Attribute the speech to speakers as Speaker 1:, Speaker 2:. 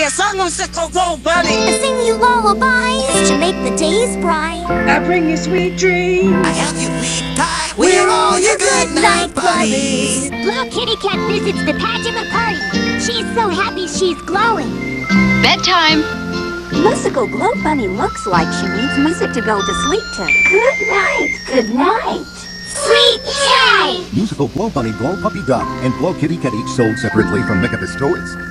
Speaker 1: A song musical Glow oh, Bunny.
Speaker 2: I sing you lullabies to make the days bright.
Speaker 3: I bring you sweet dreams.
Speaker 1: I help you sleep tight. We're all your good night buddies.
Speaker 2: Little kitty cat visits the pajama party. She's so happy she's glowing.
Speaker 4: Bedtime.
Speaker 5: Musical Glow Bunny looks like she needs music to go to sleep to. Good night, good night.
Speaker 2: Sweet night!
Speaker 6: Musical Glow Bunny, Glow Puppy Dog, and Glow Kitty Cat each sold separately from Megabus Toys.